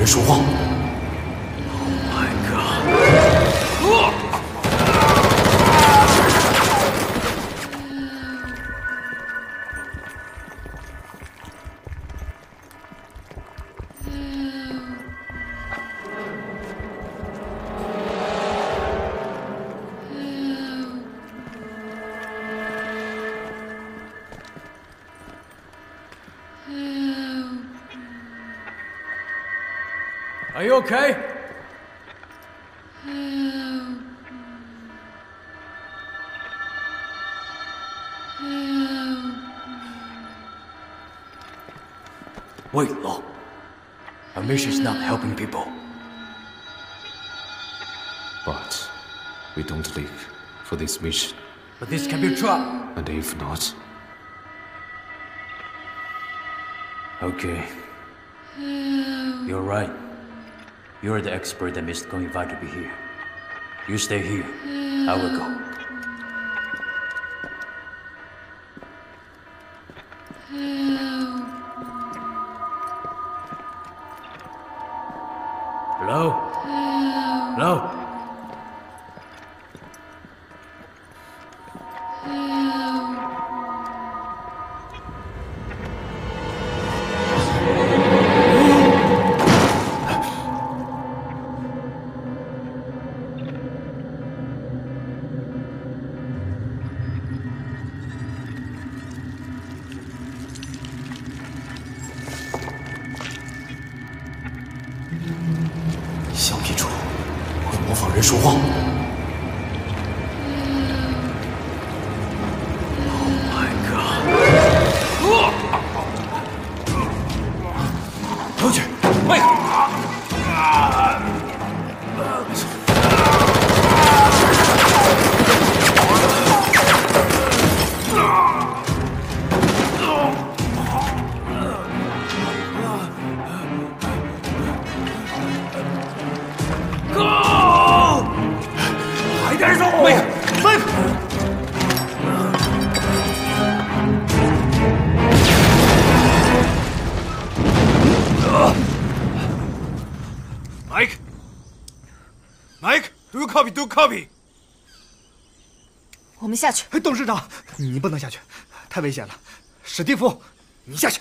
别说话。Are you okay? Wait. Our mission is not helping people. But we don't leave for this mission. But this can be a trap. And if not, Okay. You're right. You're the expert that Mr. Gong invited me here. You stay here. I will go. Hello? Hello? 橡皮虫会模仿人说话。Oh my god！出去！喂！快点走！喂喂！Mike! Mike! Do you copy? Do you copy? 我们下去。董事长，你不能下去，太危险了。史蒂夫，你下去。